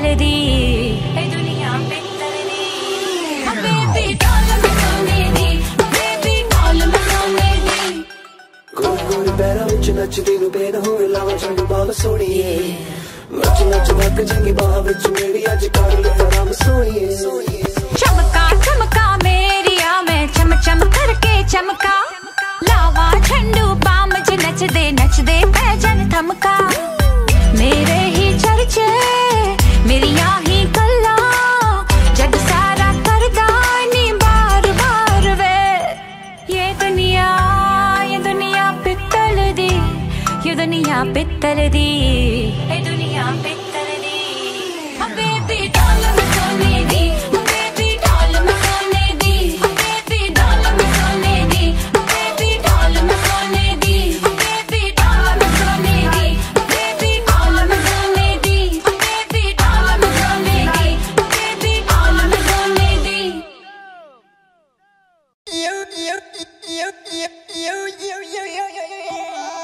पित्तल दी दुनिया पित्तल दी बेबी डॉल मनाने दी बेबी डॉल मनाने दी गोल गोल पैरों ਵਿੱਚ ਨੱਚਦੀ ਨੂੰ ਬੇਨ ਹੋਏ ਲਾਵਾਂ ਚੰਗ ਬਾਬ ਸੋਣੀਏ ਨੱਚ ਨੱਚ ਵੱਕ ਚੰਗੀ ਬਾਹ ਵਿੱਚ ਮੇਰੀ ਅੱਜ ਕਰ ਲੈ ਆਰਾਮ ਸੋਣੀਏ ਸੋਣੀਏ ਚਮਕਾ ਚਮਕਾ ਮੇਰੀਆ ਮੈਂ ਚਮ ਚਮ ਕਰਕੇ ਚਮਕਾ लावा ठंडू बाम च नचदे नचदे पै जन थमका दुनिया पित्तल दी दुनिया पित्तल दी बेबी डॉल सोने दी बेबी डॉल सोने दी बेबी डॉल सोने दी बेबी डॉल सोने दी बेबी डॉल सोने दी बेबी डॉल सोने दी बेबी डॉल सोने दी बेबी डॉल सोने दी यो यो यो यो यो यो यो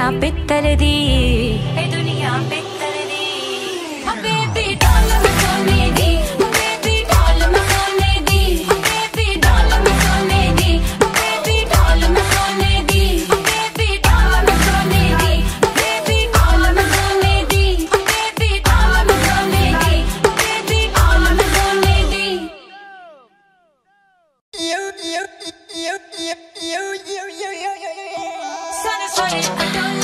दुनिया पित्तर दी ए दुनिया पित्तर दी बेबी डॉल में सोने दी बेबी डॉल में सोने दी बेबी डॉल में सोने दी बेबी डॉल में सोने दी बेबी डॉल में सोने दी बेबी डॉल में सोने दी बेबी डॉल में सोने दी बेबी डॉल में सोने दी यो यो यो यो यो यो यो party.